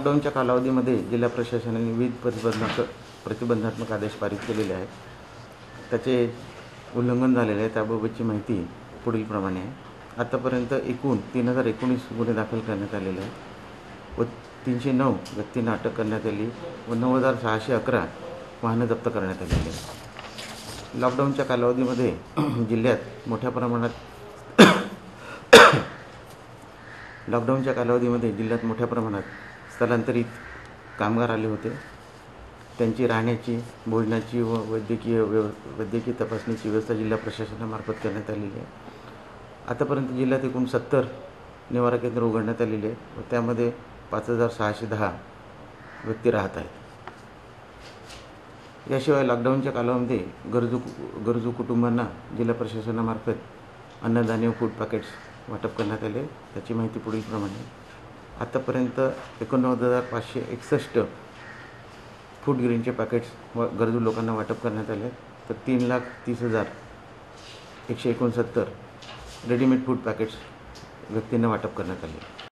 लॉकडाऊनच्या कालावधीमध्ये जिल्हा प्रशासनाने विविध प्रतिबंधात्मक प्रतिबंधात्मक आदेश पारित केलेले आहेत. त्याचे उल्लंघन झालेले आहे. त्याबाबतची माहिती पुढीलप्रमाणे आहे. आतापर्यंत एकूण तीन हजार एकोणीस गुन्हे दाखल करण्यात आलेले आहेत. व तीनशे नऊ व्यक्तींना अटक करण्यात आली व नऊ हजार सहाशे अकरा वाहनं जप्त करण्यात आलेली आहेत. लॉकडाऊनच्या कालावधीमध्ये जिल्ह्यात मोठ्या प्रमाणात लॉकडाऊनच्या कालावधीमध्ये जिल्ह्यात मोठ्या प्रमाणात स्थलांतरित कामगार आले होते. त्यांची राहण्याची भोजनाची व वैद्यकीय व्यव वैद्यकीय तपासणीची व्यवस्था जिल्हा प्रशासनामार्फत करण्यात आलेली आहे. आतापर्यंत जिल्ह्यात एकूण सत्तर निवारा केंद्र उघडण्यात आलेली आहेत व त्यामध्ये पाच हजार सहाशे दहा व्यक्ती राहत आहेत. याशिवाय लॉकडाऊनच्या कालावधीमध्ये गरजू गरजू कुटुंबांना जिल्हा प्रशासनामार्फत अन्नधान्य फूड पॅकेट्स वाटप करण्यात आले. त्याची माहिती पुढीलप्रमाणे. आत्तापर्यंत आतापर्यंत एकोणनव्वद हजार पाचशे एकसष्ट फूड ग्रीनचे पॅकेट्स व गरजू लोकांना वाटप करण्यात आले तर तीन लाख तीस हजार एकशे एकोणसत्तर रेडीमेड फूड पॅकेट्स व्यक्तींना वाटप करण्यात आले.